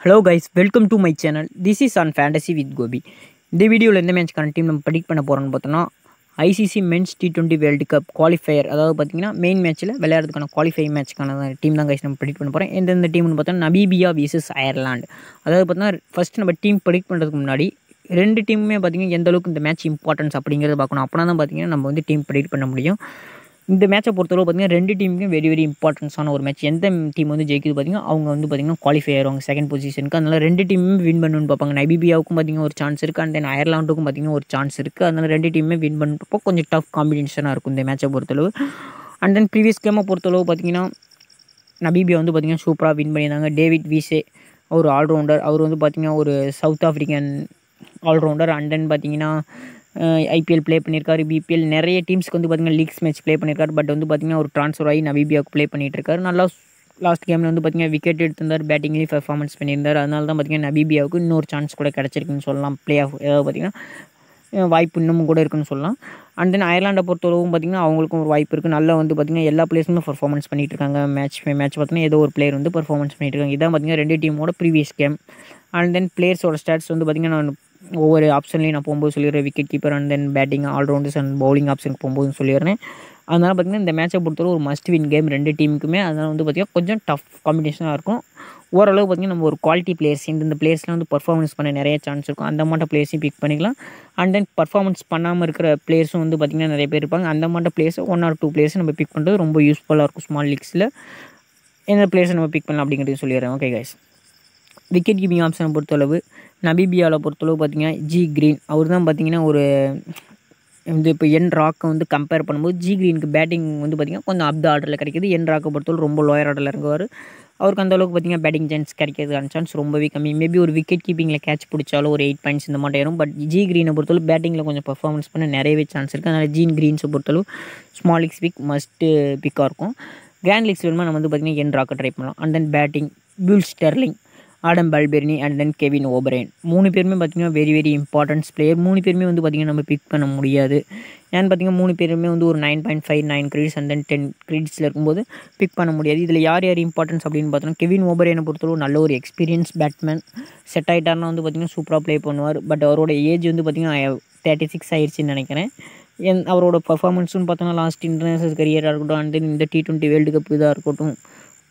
Hello guys welcome to my channel this is on fantasy with Gopi இந்த வீடியோவில் எந்த மேட்ச்க்கான team நம்ம predict பண்ண போகிறோம்னு பார்த்தோன்னா ICC men's T twenty world cup qualifier அதாவது பார்த்தீங்கன்னா மெயின் மேட்ச்சில் விளையாடுறதுக்கான குவாலிஃபை மேட்ச்க்கான டீம் தான் கைஸ் நம்ம ப்ரெடிக்ட் பண்ண போகிறோம் எந்தெந்த டீம்னு பார்த்தோன்னா நபீபியா விசஸ் அயர்லாண்டு அதாவது பார்த்தீங்கன்னா ஃபஸ்ட் நம்ம டீம் ப்ரெடிக்ட் பண்ணுறதுக்கு முன்னாடி ரெண்டு டீமுமே பார்த்தீங்கன்னா எந்த அளவுக்கு இந்த மேட்ச் இம்பார்ட்டன்ஸ் அப்படிங்கிறத பார்க்கணும். அப்போனா தான் பார்த்தீங்கன்னா நம்ம வந்து டீம் ப்ரெடிக்ட் பண்ண முடியும். இந்த மேட்சை பொறுத்தளவு பார்த்தீங்கன்னா ரெண்டு டீமுக்கும் வெரி வெரி இம்பார்ட்டன்ஸான ஒரு மேட்ச் எந்த டீம் வந்து ஜெயிக்குது பார்த்தீங்கன்னா அவங்க வந்து பார்த்தீங்கன்னா குவாலிஃபை ஆயிருவாங்க செகண்ட் பொசிஷனுக்கு அதனால் ரெண்டு டீமுமே வின் பண்ணணும்னு பார்ப்பாங்க. நைபிபியாவுக்கும் பார்த்தீங்கன்னா ஒரு சான்ஸ் இருக்குது அண்ட் தென் அயர்லாண்டுக்கும் பார்த்தீங்கன்னா ஒரு சான்ஸ் இருக்குது அதனால் ரெண்டு டீமுமே வின் பண்ணுறப்போ கொஞ்சம் டஃப் காம்படிஷனாக இருக்கும் இந்த மேட்சை பொறுத்தளவு. அண்ட் தென் ப்ரீவியஸ் கேமை பொறுத்தளவு பார்த்தீங்கன்னா நபீபியா வந்து பார்த்திங்கன்னா சூப்பராக வின் பண்ணியிருந்தாங்க. டேவிட் வீசே ஒரு ஆல்ரவுண்டர் அவர் வந்து பார்த்திங்கன்னா ஒரு south African allrounder and then பார்த்தீங்கன்னா ஐபிஎல் ப்ளே பண்ணியிருக்காரு. பிபிஎல் நிறைய டீம்ஸ்க்கு வந்து பார்த்தீங்கன்னா லீக்ஸ் மேட்ச் ப்ளே பண்ணியிருக்காரு. பட் வந்து பார்த்தீங்கன்னா ஒரு ட்ரான்ஸ்ஃபர் ஆகி நவீபியாவுக்கு ப்ளே பண்ணிகிட்ருக்காரு நல்லா லாஸ்ட் கேமில் வந்து பார்த்தீங்கன்னா விக்கெட் எடுத்திருந்தார். பேட்டிங்லேயும் பெர்ஃபார்மன்ஸ் பண்ணியிருந்தார். அதனால தான் பார்த்திங்கன்னா நபீபியாவுக்கு இன்னொரு சான்ஸ் கூட கிடச்சிருக்குன்னு சொல்லலாம். ப்ளே ஆஃப் ஏதாவது பார்த்தீங்கன்னா வாய்ப்பு இன்னமும் கூட இருக்குன்னு சொல்லலாம். அண்ட் தென் அயர்லாண்டை பொறுத்தளவும் பார்த்திங்கன்னா அவங்களுக்கும் ஒரு வாய்ப்பு இருக்குது நல்லா வந்து பார்த்திங்கன்னா எல்லா பிளேயர்ஸுமே பர்ஃபார்மன்ஸ் பண்ணிகிட்டு இருக்காங்க மேட்ச் மேட்ச் பார்த்தீங்கன்னா ஏதோ ஒரு பிளேயர் வந்து பர்ஃபார்மன்ஸ் பண்ணிட்டு இருக்காங்க இதான் பார்த்திங்கன்னா ரெண்டு டீமோட ப்ரீவியஸ் கேம் அண்ட் தென் பிளேயர்ஸோட ஸ்டாட்ஸ் வந்து பார்த்திங்கன்னா நான் ஒவ்வொரு ஆப்ஷன்லையும் நான் போகும்போது சொல்லிடுறேன் wicket keeper and then batting allrounders and bowling ஆப்ஷனுக்கு போகும்போது சொல்லிடுறேன். அதனால் பார்த்திங்கன்னா இந்த மேட்சை பொறுத்தவரை ஒரு மஸ்ட் வின் கேம் ரெண்டு டீமுக்குமே அதனால் வந்து பார்த்திங்கன்னா கொஞ்சம் டஃப் காம்படிஷனாக இருக்கும். ஓரளவு பார்த்திங்கன்னா நம்ம ஒரு குவாலிட்டி பிளேயர்ஸ் இந்த பிளேயர்ஸ்லாம் வந்து பர்ஃபார்மன்ஸ் பண்ண நிறைய சான்ஸ் இருக்கும். அந்த மாட்ட பிளேயர்ஸையும் பிக் பண்ணிக்கலாம். அண்ட் தென் பர்ஃபார்மன்ஸ் பண்ணாமல் இருக்கிற பிளேயர்ஸும் வந்து பார்த்திங்கன்னா நிறைய பேர் இருப்பாங்க. அந்த மாட்ட players one or two players நம்ம பிக் பண்ணுறது ரொம்ப யூஸ்ஃபுல்லாக இருக்கும் ஸ்மால் லீக்ஸில் எந்த பிளேயர்ஸை நம்ம பிக் பண்ணலாம் அப்படிங்கிறது சொல்லிடுறேன். ஓகே கைஸ் விக்கெட் கீப்பிங் ஆப்ஷனை பொறுத்தளவு நபீபியாவில் பொறுத்தளவு பார்த்தீங்கன்னா ஜி க்ரீன் அவர் தான் பார்த்தீங்கன்னா ஒரு வந்து இப்போ என் ராக்கை வந்து கம்பேர் பண்ணும்போது ஜி க்ரீனுக்கு பேட்டிங் வந்து பார்த்திங்கன்னா கொஞ்சம் அப் த ஆர்டரில் கிடைக்கிது. என் ராக்கை பொறுத்தவரை ரொம்ப லோயர் ஆர்டரில் இறங்குவார். அவருக்கு அந்த அளவுக்கு பார்த்திங்கன்னா பேட்டிங் சான்ஸ் கிடைக்கிறதுக்கான சான்ஸ் ரொம்பவே கம்மி. மேபி ஒரு விக்கெட் கீப்பிங்கில் கேட்ச் பிடிச்சாலும் ஒரு எயிட் பாயிண்ட்ஸ் இந்த மாதிரி வரும் பட் ஜி க்ரீனை பொறுத்தளவு பேட்டிங்கில் கொஞ்சம் பர்ஃபார்மன்ஸ் பண்ண நிறையவே சான்ஸ் இருக்குது அதனால் ஜீன் க்ரீன்ஸை பொறுத்தளவு ஸ்மால் லீக்ஸ் பிக் மஸ்ட்டு பிக்காக இருக்கும். கிராண்ட் லீக்ஸ் வேணுமா நம்ம வந்து பார்த்திங்கன்னா என் ராக்கை ட்ரை பண்ணலாம். And then batting Paul Stirling Adam Balbirnie and then Kevin O'Brien மூணு பேருமே பார்த்திங்கன்னா வெரி வெரி இம்பார்ட்டன்ஸ் பிளேயர் மூணு பேருமே வந்து பார்த்திங்கன்னா நம்ம பிக் பண்ண முடியாது. ஏன்னு பார்த்திங்கன்னா மூணு பேருமே வந்து ஒரு nine point five nine credits and then ten கிரெடிட்ஸில் இருக்கும்போது பிக் பண்ண முடியாது. இதில் யார் யார் இம்பார்ட்டன்ஸ் அப்படின்னு பார்த்தோன்னா கெவின் ஓபரேனை பொறுத்தளவு நல்ல ஒரு எக்ஸ்பீரியன்ஸ் பேட்மேன் செட் ஆகிட்டார்னா வந்து பார்த்திங்கன்னா சூப்பராக ப்ளே பண்ணுவார். பட் அவரோட ஏஜ் வந்து பார்த்திங்கன்னா தேர்ட்டி சிக்ஸ் ஆயிடுச்சுன்னு நினைக்கிறேன். என் அவரோட பர்ஃபார்மன்ஸுன்னு பார்த்தோன்னா லாஸ்ட் இன்டர்நேஷனல் கரியராக இருக்கட்டும் அண்ட் தென் இந்த டி டுவெண்ட்டி வேர்ல்டு கப் இதாக இருக்கட்டும்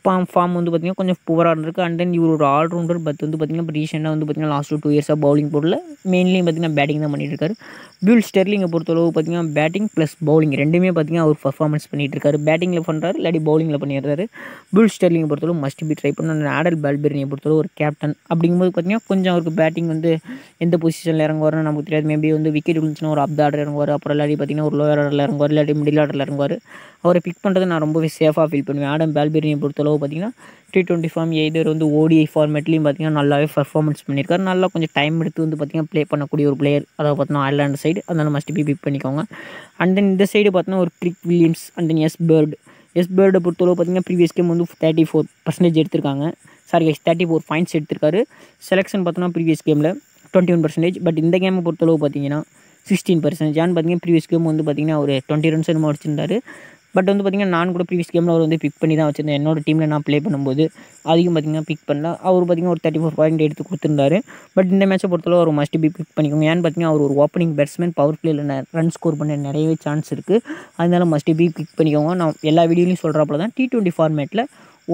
ஃபார்ம் ஃபார்ம் வந்து பார்த்திங்கன்னா கொஞ்சம் புவராக இருந்திருக்கு. அண்ட் தென் இவர் ஒரு ஆல்ரவுண்டர் பட் வந்து பார்த்திங்கன்னா இப்போ ரீசெண்டாக வந்து பார்த்திங்கன்னா லாஸ்ட் டூ இயர்ஸாக பவுலிங் போடல. மெயின்லியும் பார்த்திங்கன்னா பேட்டிங் தான் பண்ணிட்டுருக்காரு பியூல் ஸ்டெர்லிங்கை பொறுத்தளவு பார்த்திங்கன்னா பேட்டிங் ப்ளஸ் பவுலிங் ரெண்டுமே பார்த்திங்கன்னா அவர் பர்ஃபார்மன்ஸ் பண்ணிட்டு இருக்காரு. பேட்டிங்கில் பண்ணுறாரு இல்லாட்டி பவுலிங்கில் பண்ணிடுறாரு. பியூல் ஸ்டெர்லிங்கை பொறுத்தளவு மஸ்ட் பி ட்ரை பண்ண ஆடல் பால்பெர்னியை பொறுத்தளவு ஒரு கேப்டன் அப்படிங்கும்போது பார்த்திங்கன்னா கொஞ்சம் அவருக்கு பேட்டிங் வந்து எந்த பொசிஷனில் இறங்குவார்னு நமக்கு தெரியாது. மேபி வந்து விக்கெட் விழுந்துச்சுன்னா ஒரு அப் ஆர்டர் இறங்குவார். அப்புறம் இல்லாட்டி பார்த்திங்கன்னா ஒரு லோயர் ஆர்டரில் இறங்குவார். இல்லாட்டி மிடில் ஆர்டரில் இறங்குவார். அவரை பிக் பண்ணுறது நான் ரொம்பவே சேஃபாக ஃபீல் பண்ணுவேன். ஆடம் பால்பெரியை பொறுத்தளவு பார்த்திங்கன்னா டி டுவெண்ட்டி ஃபார்ம் எய்தர் வந்து ஓடிஐ ஃபார்மேட்லேயும் பார்த்திங்கன்னா நல்லாவே பர்ஃபார்மன்ஸ் பண்ணியிருக்காரு. நல்லா கொஞ்சம் டைம் எடுத்து வந்து பார்த்திங்கன்னா ப்ளே பண்ணக்கூடிய ஒரு பிளேயர் அதாவது பார்த்தீங்கன்னா அயர்லாண்டு சைடு அதனால் மஸ்ட் பி பிக் பண்ணிக்கோங்க. அண்ட் தென் இந்த சைடு பார்த்தீங்கன்னா ஒரு Craig Williams and then S Baard S பேர்டை பொறுத்தளவு பார்த்திங்கன்னா ப்ரீவியஸ் கேம் வந்து தேர்ட்டி ஃபோர் பர்சன்டேஜ் எடுத்திருக்காங்க. Sorry guys thirty four points எடுத்திருக்காரு. செலெக்ஷன் பார்த்தோன்னா ப்ரீவியஸ் கேமில் டுவெண்ட்டி ஒன் பர்சன்டேஜ் பட் இந்த கேமை பொறுத்தளவு பார்த்தீங்கன்னா சிக்ஸ்டீன் பர்சன்டேஜ் ஏன்னு பார்த்தீங்கன்னா ப்ரீவியஸ் கேம் வந்து பார்த்திங்கன்னா ஒரு டுவெண்ட்டி ரன்ஸ் என்னமோ அடிச்சிருந்தாரு. பட் வந்து பார்த்திங்கன்னா நான் கூட ப்ரீவியஸ் கேமில் அவர் வந்து பிக் பண்ணி தான் வச்சுருந்தேன். என்னோட டீமில் நான் ப்ளே பண்ணும்போது அதிகம் பார்த்திங்கன்னா பிக் பண்ணல. அவர் பார்த்திங்கன்னா ஒரு தேர்ட்டி ஃபோர் பாயிண்ட் எடுத்து கொடுத்துருந்தாரு. பட் இந்த மேட்சை பொறுத்தளவு அவர் மஸ்ட் பி பிக் பண்ணிக்கோங்க. ஏன்னு பார்த்தீங்கன்னா அவர் ஒரு ஓப்பனிங் பேட்ஸ்மேன் பவர் பிளேயில் ரன் ஸ்கோர் பண்ண நிறையவே சான்ஸ் இருக்குது அதனால மஸ்ட் பி பிக் பண்ணிக்கோங்க. நான் எல்லா வீடியோலையும் சொல்கிறப்பல தான் டி டுவெண்ட்டி ஃபார்மேட்டில்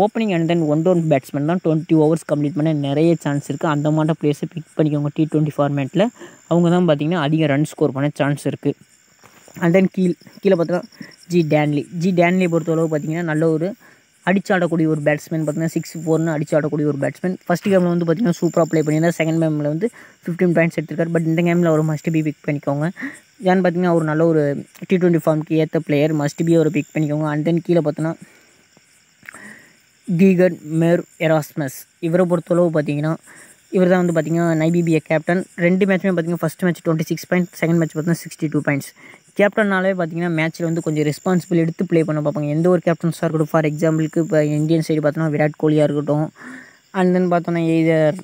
opening and then one down batsman தான் டுவெண்ட்டி ஓவர்ஸ் கம்ப்ளீட் பண்ண நிறைய சான்ஸ் இருக்குது அந்த மாதிரி பிளேயர்ஸை பிக் பண்ணிக்கோங்க டி டுவெண்ட்டி ஃபார்மேட்டில் அவங்க தான் பார்த்திங்கன்னா அதிக ரன் ஸ்கோர் பண்ண சான்ஸ் இருக்குது அண்ட் தென் கீழ் கீழே பார்த்தோன்னா ஜி டேன்லி ஜி டேன்லி பொறுத்தளவு பார்த்திங்கன்னா நல்ல ஒரு அடிச்சாடக்கூடிய ஒரு பேட்ஸ்மேன் பார்த்தீங்கன்னா சிக்ஸ் ஃபோர்னு அடிச்சாடக்கூடிய ஒரு பேட்ஸ்மேன் ஃபஸ்ட் கேமில் வந்து பார்த்திங்கன்னா சூப்பராக ப்ளே பண்ணியிருந்தார் செகண்ட் கேமில் வந்து ஃபிஃப்டீன் பாயிண்ட்ஸ் எடுத்திருக்காரு. பட் இந்த கேமில் அவர் மஸ்ட் பி பிக் பண்ணிக்கோங்க. ஏன்னு பார்த்தீங்கன்னா அவர் நல்ல ஒரு டி டுவெண்ட்டி ஃபார்முக்கு ஏற்ற பிளேயர் மஸ்ட் பி அவரை பிக் பண்ணிக்கோங்க. அண்ட் தென் கீழே பார்த்தோன்னா கீகன் மேர் எராஸ்மஸ் இவரை பொறுத்தளவு பார்த்தீங்கன்னா இவர் தான் வந்து பார்த்திங்கன்னா நைபிபிஏ கேப்டன் ரெண்டு மேட்ச்சுமே பார்த்திங்கன்னா first match twenty six point second match பார்த்தீங்கன்னா சிக்ஸ்டி டூ பாயிண்ட்ஸ் கேப்டன்னாலே பார்த்தீங்கன்னா மேட்ச்சில் வந்து கொஞ்சம் ரெஸ்பான்சிபிள் எடுத்து ப்ளே பண்ண பார்ப்பாங்க. எந்த ஒரு கேப்டன்ஸாக இருக்கட்டும் ஃபார் எக்ஸாம்பிளுக்கு இப்போ இந்தியன் சைடு பார்த்தோன்னா விராட் கோலியாக இருக்கட்டும் அண்ட் தென் பார்த்தோன்னா எய்தர்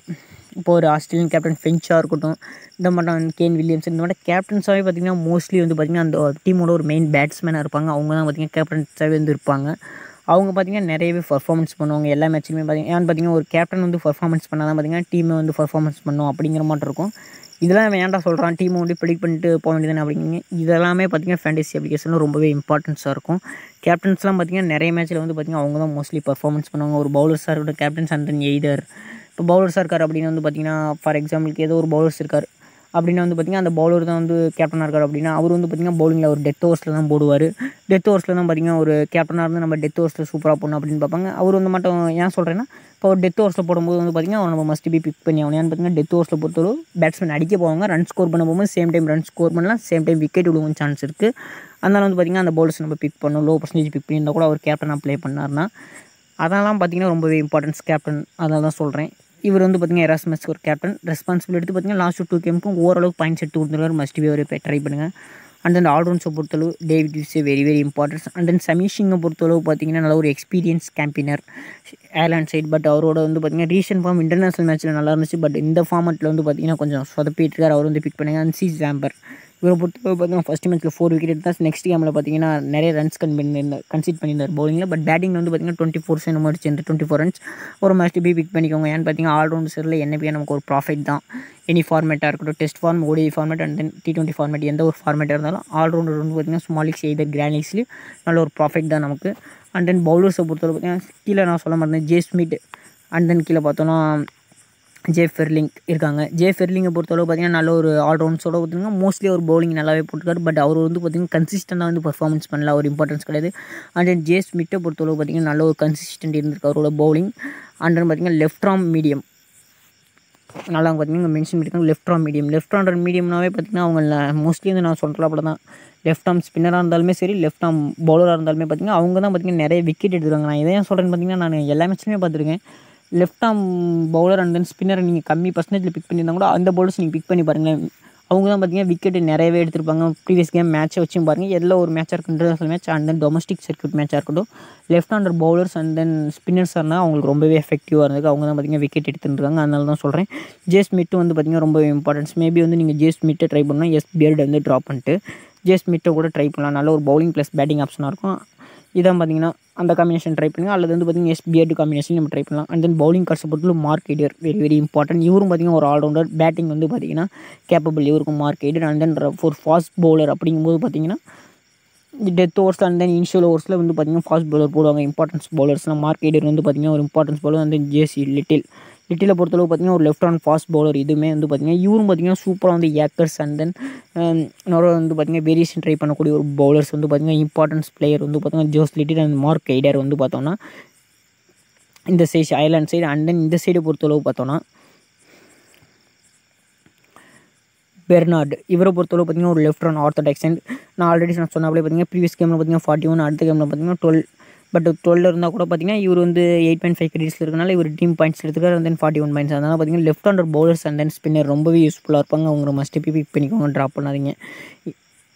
இப்போ ஒரு ஆஸ்திரேலியன் கேப்டன் ஃபென்ச்சாக இருக்கட்டும் இந்த மாட்டம் கேன் வில்லியம்ஸ் இந்த மாதிரி கேப்டன்ஸாகவே பார்த்திங்கன்னா மோஸ்ட்லி வந்து பார்த்திங்கன்னா அந்த டீமோட ஒரு மெயின் பேட்ஸ்மேனாக இருப்பாங்க. அவங்க தான் பார்த்திங்கன்னா கேப்டன்ஸாகவே வந்து இருப்பாங்க. அவங்க பார்த்திங்கன்னா நிறையவே பர்ஃபார்மன்ஸ் பண்ணுவாங்க. எல்லா மேட்ச்லையுமே பார்த்திங்கன்னா ஏன்னு பார்த்தீங்கன்னா ஒரு கேப்டன் வந்து பர்ஃபார்மன்ஸ் பண்ணால் தான் பார்த்திங்கன்னா டீமை வந்து பர்ஃபார்மன்ஸ் பண்ணும் அப்படிங்கிற மாதிரி இருக்கும். இதெல்லாம் ஏன்டா சொல்கிறான் டீமை வந்து ப்ரிடிக் பண்ணிட்டு போக வேண்டியதானே அப்படிங்க இதெல்லாமே பார்த்திங்கன்னா ஃபேண்டசி அப்ளிகேஷனில் ரொம்பவே இம்பார்ட்டன்ஸாக இருக்கும். கேப்டன்ஸ்லாம் பார்த்திங்கன்னா நிறைய மேட்ச்சில் வந்து பார்த்திங்கன்னா அவங்க தான் மோஸ்ட்லி பர்ஃபார்மன்ஸ் பண்ணுவாங்க. ஒரு பவுலர்ஸாக இருக்கட்டும் கேப்டன்ஸ் அண்ட் தென் எய்தர். இப்போ பவுலர்ஸாக இருக்கார் அப்படின்னு வந்து பார்த்திங்கன்னா ஃபார் எக்ஸாம்பிளுக்கு ஏதோ ஒரு பவுலர்ஸ் இருக்கார். அப்படின்னு வந்து பார்த்திங்கன்னா அந்த பவுலர் தான் வந்து கேப்டனாக இருக்கார் அப்படின்னா அவர் வந்து பார்த்திங்கன்னா பவுலிங்கில் ஒரு டெத் ஓவர்ஸில் தான் போடுவார். டெத் ஓவர்ஸில் தான் பார்த்திங்கன்னா ஒரு கேப்டனாக இருந்து நம்ம டெத் ஓவர்ஸில் சூப்பராக போடணும் அப்படின்னு பார்ப்பாங்க. அவர் வந்து மட்டும் ஏன் சொல்கிறேன்னா இப்போ ஒரு டெத் ஓவர்ஸில் போடும்போது வந்து பார்த்திங்கன்னா நம்ம மஸ்ட் பி பிக் பண்ணி ஆகணும். ஏன்னு பார்த்தீங்கன்னா டெத் ஓவர்ஸில் பொறுத்தவரை பேட்ஸ்மேன் அடிக்க போவாங்க. ரன் ஸ்கோர் பண்ண போகும்போது சேம் டைம் ரன் ஸ்கோர் பண்ணலாம். சேம் டைம் விக்கெட் விழுவும் சான்ஸ் இருக்குது அதனால் வந்து பார்த்திங்கன்னா அந்த பவுலர்ஸ் நம்ம பிக் பண்ணணும். லோ பர்சன்டேஜ் பிக் பண்ணியிருந்தால் கூட அவர் கேப்டனாக ப்ளே பண்ணார்னா அதெல்லாம் பார்த்திங்கன்னா ரொம்பவே இம்பார்ட்டன்ஸ் கேப்டன் அதனால தான் சொல்கிறேன் இவர் வந்து பார்த்திங்கன்னா எராஸ்மஸ் ஒரு கேப்டன் ரெஸ்பான்சிபிள் எடுத்து பார்த்திங்கன்னா லாஸ்ட் டூ கேமுக்கும் ஓரளவுக்கு பாயிண்ட்ஸ் எடுத்து கொடுத்துருக்காரு. மஸ்ட் பி ஒரு ட்ரை பண்ணுங்கள் அண்ட் தென் ஆல்ரவுண்ட்ஸை பொறுத்தளவு David is very very importance and then சமீஷிங்கை பொறுத்தளவு பார்த்தீங்கன்னா நல்ல ஒரு experience campaigner Ireland side but அவரோட வந்து பார்த்தீங்கன்னா ரீசெண்ட் ஃபார்ம் இன்டர்நேஷனல் மேட்ச்சில் நல்லா இருந்துச்சு. பட் இந்த ஃபார்மெட்டில் வந்து பார்த்தீங்கன்னா கொஞ்சம் சொதப்பிட்டு இருக்கார். அவர் வந்து பிக் பண்ணுங்க. அண்ட் சி ஜாம்பர் இவரை பொறுத்தவரை பார்த்தீங்கன்னா ஃபஸ்ட் மேட்ச்சில் ஃபோர் விக்கெட் எடுத்தால் நெக்ஸ்ட் கேமில் பார்த்தீங்கன்னா நிறைய ரன்ஸ் கன் பண்ணியிருந்தார் கன்சிட் பண்ணியிருந்தார் பவுலிங்கில் பட் பேட்டிங் வந்து பார்த்தீங்கன்னா டுவெண்ட்டி ஃபோர் சென்ட் மாதிரி சேர்ந்து டுவெண்ட்டி ஃபோர் ரன்ஸ் ஒரு மேட்ச் பி பிக் பண்ணிக்கோங்க. ஏன்னு பார்த்தீங்கன்னா ஆல்ரவுண்ட் சரில் என்னப்பே நமக்கு ஒரு ப்ராஃபிட் தான். எனி ஃபார்மேட்டாக இருக்கட்டும் test form ODI format and then T twenty format எந்த ஒரு ஃபார்மேட்டாக இருந்தாலும் ஆல்ரவுண்டர் வந்து பார்த்திங்கன்னா ஸ்மாலிக்ஸ் எய்தர் கிராண்ட்லீஸ்லேயும் நல்ல ஒரு ப்ராஃபிட் தான் நமக்கு. அண்ட் தென் பவுலர்ஸை பொறுத்தவரை பார்த்தீங்கன்னா கீழே நான் சொல்ல மாட்டேன் ஜே ஸ்மிட் அண்ட் தென் கீழே பார்த்தோன்னா ஜே ஃபெர்லிங் இருக்காங்க. ஜே ஃபெர்லிங்கை பொறுத்தளவு பார்த்தீங்கன்னா நல்ல ஒரு ஆல்ரவுண்ட்ஸோட பார்த்திங்கன்னா மோஸ்ட்லி ஒரு பவுலிங் நல்லாவே போட்டிருக்காரு. பட் அவர் வந்து பார்த்திங்கன்னா கன்சிஸ்டண்டாக வந்து பர்ஃபார்மன்ஸ் பண்ணல. ஒரு இம்பார்ட்டன்ஸ் கிடையாது. அண்ட் தென் ஜே ஸ்மிட்டை பொறுத்தளவு பார்த்தீங்கன்னா நல்ல ஒரு கன்சிஸ்டன்ட் இருந்திருக்கு அவரோட பவுலிங் அண்ட் தென் பார்த்தீங்கன்னா லெஃப்ட் ஆம் மீடியம் நல்லா பார்த்தீங்கன்னா இங்கே மென்ஷன் பண்ணியிருக்காங்க லெஃப்ட் ஆம் மீடியம் லெஃப்ட் ஆண்டர் மீடியம்னாவே பார்த்திங்கன்னா அவங்க மோஸ்ட்லி வந்து நான் சொல்கிற அப்படி தான் லெஃப்ட் ஆம் ஸ்பின்னராக இருந்தாலுமே சரி லெஃப்ட் ஆம் பவுலராக இருந்தாலுமே பார்த்தீங்கன்னா அவங்க தான் பார்த்தீங்கன்னா நிறைய விக்கெட் எடுத்துருக்காங்க. நான் இதை சொல்கிறேன்னு பார்த்தீங்கன்னா நான் எல்லா மேட்ச்லையுமே பார்த்துருக்கேன். லெஃப்ட் ஆம் பவுலர் அண்ட் தென் ஸ்பின்னரை நீங்கள் கம்மி பர்சன்டேஜில் பிக் பண்ணியிருந்தா கூட அந்த பவுலர்ஸ் நீங்கள் பிக் பண்ணி பாருங்களேன். அவங்க தான் பார்த்தீங்கன்னா விக்கெட் நிறையவே எடுத்திருப்பாங்க. ப்ரீவியஸ் கேம் மேட்ச்சை வச்சும் பாருங்கள் எல்லாம் ஒரு மேட்சாக இருக்கும் international match and then domestic circuit மேட்சாக இருக்கட்டும். Left hander bowlers and then spinners இருந்தால் அவங்களுக்கு ரொம்பவே எஃபெக்டிவாக இருந்தது அவங்க தான் பார்த்தீங்கன்னா விக்கெட் எடுத்துருக்காங்க அதனால தான் சொல்கிறேன் ஜே ஸ்மிட்டு வந்து பார்த்தீங்கன்னா ரொம்ப இம்பார்ட்டன்ஸ் மேபி வந்து நீங்கள் ஜே ஸ்மிட்டை ட்ரை பண்ணால் எஸ் பியர்டு வந்து ட்ராப் பண்ணிட்டு ஜே ஸ்மிட்டை கூட ட்ரை பண்ணலாம். நல்ல ஒரு பவுலிங் ப்ளஸ் பேட்டிங் ஆப்ஷனாக இருக்கும். இதான் பார்த்தீங்கன்னா அந்த காம்பினேஷன் ட்ரை பண்ணுங்கள் அல்லது வந்து பார்த்தீங்கன்னா எஸ் காம்பினேஷன் நம்ம ட்ரை பண்ணலாம். அண்ட் தென் பவுலிங் கார்ட்ஸை பொறுத்தவரை Mark Adair very very important இவரும் பார்த்தீங்கன்னா ஒரு ஆல்ரவுண்டர் பேட்டிங் வந்து பார்த்தீங்கன்னா கேப்பபிள் இவருக்கும் மார்க் எடியர் அண்ட் தென் ஒரு ஃபாஸ்ட் பவுலர் அப்படிங்கும்போது பார்த்தீங்கன்னா death overs and then initial ஓவர்ஸில் வந்து பார்த்தீங்கன்னா ஃபாஸ்ட் பவுலர் போடுவாங்க. இம்பார்ட்டன்ஸ் பவுலர்ஸ்லாம் மார்க் எடியர் வந்து பார்த்தீங்கன்னா ஒரு importance bowler and then Josh Little லிட்டியில் பொறுத்தளவு பார்த்தீங்கன்னா ஒரு லெஃப்ட் ஹேண்ட் ஃபாஸ்ட் பவுலர் இதுவுமே வந்து பார்த்தீங்கன்னா இவரும் பார்த்தீங்கன்னா சூப்பராக வந்து ஏக்கர்ஸ் அண்ட் தென் um, இன்னொரு வந்து பார்த்தீங்கன்னா வேரியேஷன் ட்ரை பண்ணக்கூடிய ஒரு பவுலர்ஸ் வந்து பார்த்தீங்கன்னா இம்பார்ட்டன்ஸ் பிளேயர் வந்து பார்த்தீங்கன்னா Josh Little and Mark Adair வந்து பார்த்தோன்னா இந்த side Ireland side and then இந்த சைடு பொறுத்தளவு பார்த்தோன்னா பெர்னார்டு இவரை பொறுத்தளவு பார்த்திங்கன்னா ஒரு லெஃப்ட் ரன் ஆர்த்தடாக்ஸ் அண்ட் நான் ஆல்ரெடி நான் சொன்னாலே பார்த்தீங்கன்னா ப்ரீவியஸ் கேமில் பார்த்தீங்கன்னா ஃபார்ட்டி ஒன் அடுத்த கேமில் பார்த்தீங்கன்னா டுவெல் பட் டுவெல் இருந்தால் கூட பார்த்தீங்கன்னா இவர் வந்து எயிட் பாயிண்ட் ஃபைவ் கிரெடிட்ஸில் இருக்கனால இவர் team points எடுத்துக்காரு and then forty one points அதனால் பார்த்தீங்கன்னா left hander bowlers and then spinner ரொம்பவே யூஸ்ஃபுல்லாக இருப்பாங்க. அவங்க மஸ்ட்டு பிக் பண்ணிக்கோங்க ட்ராப் பண்ணாதீங்க.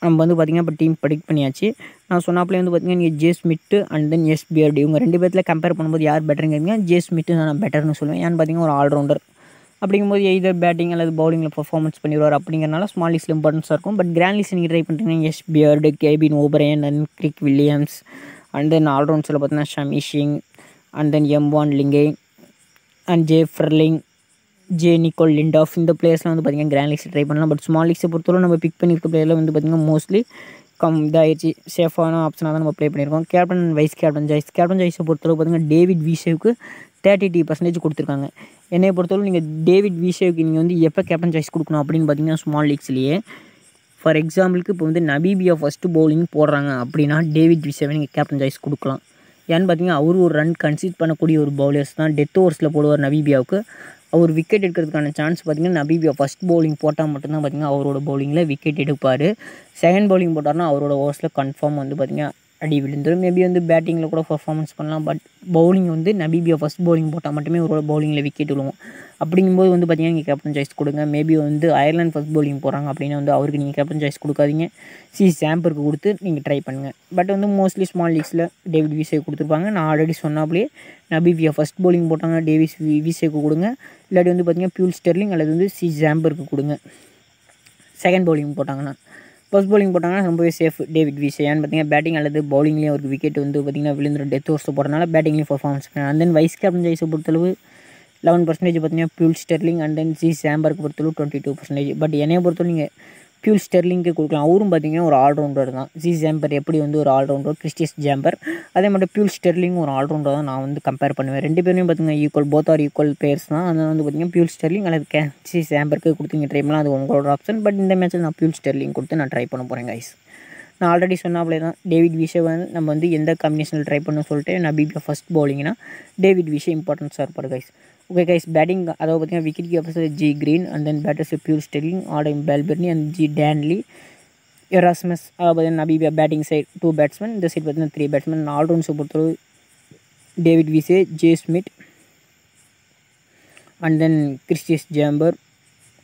நம்ம வந்து பார்த்திங்கன்னா இப்போ டீம் ப்ரெடிக்ட் பண்ணியாச்சு. நான் சொன்னாப்லேயே வந்து பார்த்திங்கன்னா நீங்கள் J Smit and then S Baard இவங்க ரெண்டு பேர்த்தில் கம்பேர் பண்ணும்போது யார் பெட்டருங்கிறீங்க ஜே ஸ்மிட்டு நான் பெட்டர்னு சொல்லுவேன். ஏன்னு பார்த்தீங்கன்னா ஒரு ஆல்ரவுண்டர் அப்படிங்கும்போது எய்தர் பேட்டிங் அல்லது பவுலிங்கில் பர்ஃபார்மன்ஸ் பண்ணிடுவார் அப்படிங்கிறனால ஸ்மால் லீஸில் இம்பார்ட்டன்ஸாக இருக்கும். பட் கிராண்ட் லீஸ் நீங்கள் ட்ரை பண்ணுறீங்க S Baard Kevin O'Brien and Craig Williams and then ஆல்ரவுண்ட்ஸில் பார்த்தீங்கன்னா Simi Singh and then M van Lingen and J Frylinck J Nicol லிண்டாஃப் இந்த பிளேயர்ஸ்லாம் வந்து பார்த்திங்கன்னா கிராண்ட் லீக்ஸ் ட்ரை பண்ணலாம். பட் ஸ்மால் லீக்ஸை பொறுத்தவரை நம்ம பிக் பண்ணியிருக்க பிளேயரில் வந்து பார்த்திங்கன்னா மோஸ்ட்லி கம் இதாகிடுச்சு சேஃபான ஆப்ஷனாக தான் நம்ம ப்ளே பண்ணியிருக்கோம் captain vice captain choice captain ஜாய்ஸை பொறுத்தளவு பார்த்திங்கன்னா டேவிட் விசேவுக்கு தேர்ட்டி டி பர்சன்டேஜ் கொடுத்துருக்காங்க. என்னை பொறுத்தவரை நீங்கள் டேவிட் விசேவுக்கு நீங்கள் வந்து எப்போ கேப்டன் சாய்ஸ் கொடுக்கணும் அப்படின்னு பார்த்தீங்கன்னா ஸ்மால் லீக்ஸ்லேயே ஃபார் எக்ஸாம்பிளுக்கு இப்போ வந்து நபீபியா ஃபஸ்ட்டு பவுலிங் போடுறாங்க அப்படின்னா டேவிட் விசேவை நீங்கள் கேப்டன் சாய்ஸ் கொடுக்கலாம். ஏன்னு பார்த்தீங்கன்னா அவர் ஒரு ரன் கன்சிட் பண்ணக்கூடிய ஒரு பவுலர்ஸ் தான். டெத் ஓவர்ஸில் போடுவார் நபீபியாவுக்கு அவர் விக்கெட் எடுக்கிறதுக்கான சான்ஸ் பார்த்தீங்கன்னா நபீபியா ஃபஸ்ட் பவுலிங் போட்டால் மட்டும்தான் பார்த்தீங்கன்னா அவரோட பவுலிங்கில் விக்கெட் எடுப்பார். செகண்ட் பவுலிங் போட்டார்னா அவரோட ஓவர்ஸில் கன்ஃபார்ம் வந்து பார்த்திங்கன்னா அடி விழுந்துடும் மேபி வந்து பேட்டிங்கில் கூட பர்ஃபார்மன்ஸ் பண்ணலாம். பட் பவுலிங் வந்து நபீபியா ஃபஸ்ட் பவுலிங் போட்டால் மட்டுமே அவரோட பவுலிங்கில் விக்கெட் விழுவோம். அப்படிங்கும்போது வந்து பார்த்தீங்கன்னா நீங்கள் கேப்டன் சாய்ஸ் கொடுங்க. மேபி வந்து அயர்லாந்து ஃபஸ்ட் பவுலிங் போகிறாங்க அப்படின்னா வந்து அவருக்கு நீங்கள் கேப்டன் சாய்ஸ் கொடுக்காதீங்க. சி சாம்பருக்கு கொடுத்து நீங்கள் ட்ரை பண்ணுங்கள் பட் வந்து மோஸ்ட்லி ஸ்மால் லீக்ஸில் டேவிட் விசே கொடுத்துருப்பாங்க. நான் ஆல்ரெடி சொன்னாப்லேயே நபிவியா ஃபஸ்ட் பவுலிங் போட்டாங்க. டேவிஸ் விசேக்கு கொடுங்க. இல்லாட்டி வந்து பார்த்தீங்கன்னா பியூல் ஸ்டெர்லிங் அல்லது வந்து சி ஜாம்பருக்கு கொடுங்க. செகண்ட் பவுலிங் போட்டாங்கன்னா. ஃபர்ஸ்ட் பவுலிங் போட்டாங்கன்னா ரொம்பவே சேஃப் டேவிட் விஸ் ஏன்னு பார்த்தீங்கன்னா பேட்டிங் அல்லது பவுலிங்லேயும் ஒரு விக்கெட் வந்து பார்த்தீங்கன்னா விழுந்துரும். டெத் ஓர்ஸ் போடுறதுனால பேட்டிங்லேயும் performance and then vice captain ஜெயிஸை பொறுத்தளவு லெவன் பர்சன்டேஜ் பார்த்தீங்கன்னா Paul Stirling and then G சாம்பருக்கு பொறுத்தளவு டுவெண்ட்டி டூ பர்சன்டேஜ் பட் என்னைய பொறுத்தவரை நீங்கள் பியூல் ஸ்டெர்லிங்க்கு கொடுக்கலாம். அவரும் பார்த்தீங்கன்னா ஒரு ஆல்ரவுண்டர் தான். ஜி ஜாம்பர் எப்படி வந்து ஒரு ஆல்ரவுண்டர் கிறிஸ்டியஸ் ஜாம்பர் அதே மாதிரி பியூல் ஸ்டெர்லிங் ஒரு ஆல்ரவுண்டர் தான் நான் வந்து கம்பேர் பண்ணுவேன். ரெண்டு பேருமே பார்த்தீங்கன்னா equal both are equal players தான். அதனால் வந்து பார்த்தீங்கன்னா பியூல் ஸ்டெர்லிங் அல்லது கே ஜி ஜாம்பருக்கு கொடுத்தீங்க ட்ரை அது உங்களோட ஆப்ஷன் பட் இந்த மேட்ச்சில் நான் பியூல் ஸ்டெர்லிங் கொடுத்து நான் ட்ரை பண்ண போகிறேன் கைஸ் நான் ஆல்ரெடி சொன்னாப்லே தான் டேவிட் விஷே வந்து நம்ம வந்து எந்த காம்பினேஷனில் ட்ரை பண்ணணும்னு சொல்லிட்டு நான் பிபிஏ ஃபஸ்ட் பவுலிங்னா டேவிட் விஷே இம்பார்ட்டன்ஸாக இருப்பார் கைஸ் ஓகே கைஸ் பேட்டிங் அதாவது பார்த்தீங்கன்னா wicket keepers G Green and then batters Paul Stirling Adam Balbirnie and G டேன்லி Erasmus அதாவது பார்த்தீங்கன்னா Namibia batting side two batsman இந்த சைட் பார்த்தீங்கன்னா த்ரீ பேட்ஸ்மேன் ஆல்ரவுண்ட்ஸை பொறுத்தளவு David Wiese J Smith and then கிறிஸ்டியஸ் ஜாம்பர்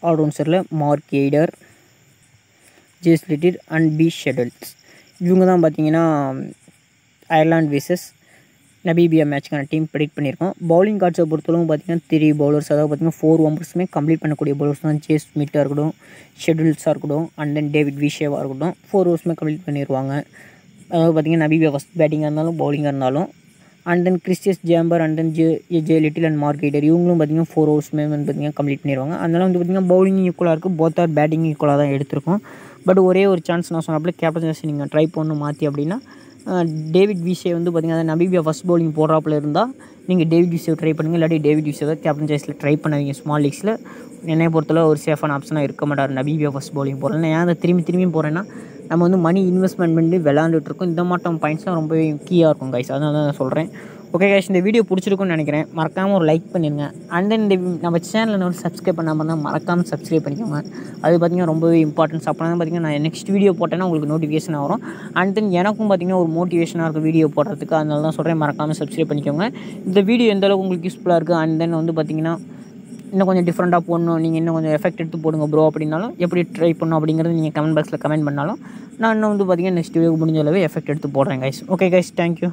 ஆல்ரவுண்ட்ஸரில் Mark Adair Josh Little and B Scholtz இவங்க தான் பார்த்தீங்கன்னா Ireland versus Namibia மேட்ச்க்கான டீம் ப்ரெடிக்ட் பண்ணியிருக்கோம். பவுலிங் கார்ட்ஸை பொறுத்தளவு பார்த்தீங்கன்னா த்ரீ பவுலர்ஸ் அதாவது பார்த்தீங்கன்னா ஃபோர் ஒம்பர்ஸுமே கம்ப்ளீட் பண்ணக்கூடிய பவுலர்ஸ் தான். ஜேஸ் மீட்டாக இருக்கட்டும் ஷெட்யூல்ஸாக இருக்கட்டும் அண்ட் தென் டேவிட் விஷேவாக இருக்கட்டும் ஃபோர் ஓவர்ஸுமே கம்ப்ளீட் பண்ணிடுவாங்க அதாவது பார்த்தீங்கன்னா நபீபியா ஃபஸ்ட் பேட்டிங்காக இருந்தாலும் பவுலிங்காக இருந்தாலும் and then கிறிஸ்டியஸ் ஜாம்பர் and then J J Little and marketer இவங்களும் பார்த்தீங்கன்னா ஃபோர் ஓவர்ஸ்மே வந்து பார்த்தீங்கன்னா கம்ப்ளீட் பண்ணிடுவாங்க அதனால் வந்து பார்த்தீங்கன்னா பவுலிங் ஈக்குவலாக இருக்குது போத் ஆர் பேட்டிங் ஈக்குவலாக தான் எடுத்திருக்கோம். பட் ஒரே ஒரு சான்ஸ் நான் சொன்னப்பல கேப்டன் நீங்கள் ட்ரை பண்ணணும் மாற்றி அப்படின்னா டேவிட் விசே வந்து பார்த்தீங்கன்னா நபிபியா ஃபஸ்ட் பவுலிங் போடுறாப்புல இருந்தால் நீங்கள் டேவிட் விசே ட்ரை பண்ணுங்கள் இல்லாட்டி டேவிட் விசே தான் கேப்டன் சாய்ஸில் ட்ரை பண்ணாதீங்க. ஸ்மால் லீக்ஸில் என்னை பொறுத்தளவு ஒரு சேஃபான ஆப்ஷனாக இருக்க மாட்டார் நபிபியா ஃபஸ்ட் பவுலிங் போடுறேன் ஏன் அதை திரும்பி திரும்பி போகிறேன்னா நம்ம வந்து மணி இன்வெஸ்ட்மெண்ட் பண்ணி விளாண்டுட்டு இருக்கோம். இந்த மாட்டம் பாயிண்ட்ஸ் தான் ரொம்பவே கீயாக இருக்கும் கைஸ் அதனால தான் நான் சொல்கிறேன் ஓகே கேஷ் இந்த வீடியோ பிடிச்சிருக்குன்னு நினைக்கிறேன். மறக்காமல் ஒரு லைக் பண்ணிடுங்க அண்ட் தென் இந்த நம்ம சேனலில் வந்து சப்ஸ்கிரைப் பண்ணாமல் இருந்தால் மறக்காமல் சப்ஸ்கிரைப் பண்ணிக்கோங்க. அது பார்த்திங்கன்னா ரொம்பவே இம்பார்ட்டன்ஸ் அப்போ தான் பார்த்திங்கன்னா நான் நெக்ஸ்ட் வீடியோ போட்டேன்னா உங்களுக்கு நோட்டிஃபிகேஷன் வரும். அண்ட் தென் எனக்கும் பார்த்திங்கன்னா ஒரு மோட்டிவேஷனாக இருக்கும் வீடியோ போடுறதுக்கு அதனால தான் சொல்கிறேன் மறக்காமல் சப்ஸ்கிரைப் பண்ணிக்கோங்க. இந்த வீடியோ எந்த அளவுக்கு உங்களுக்கு யூஸ்ஃபுல்லாக இருக்குது அண்ட் தென் வந்து பார்த்திங்கன்னா இன்னும் கொஞ்சம் டிஃப்ரெண்ட்டாக போடணும். நீங்கள் இன்னும் கொஞ்சம் எஃபெக்ட் எடுத்து போடுங்க ப்ரோ அப்படின்னாலும் எப்படி ட்ரை பண்ணணும் அப்படிங்கிறது நீங்கள் கமெண்ட் பாக்ஸில் கமெண்ட் பண்ணாலும் நான் இன்னும் வந்து பார்த்திங்கன்னா நெக்ஸ்ட் வீடியோ முடிஞ்ச அளவு எஃபெக்ட் எடுத்து போடுறேன் கைஸ் ஓகே கைஸ் தேங்க்யூ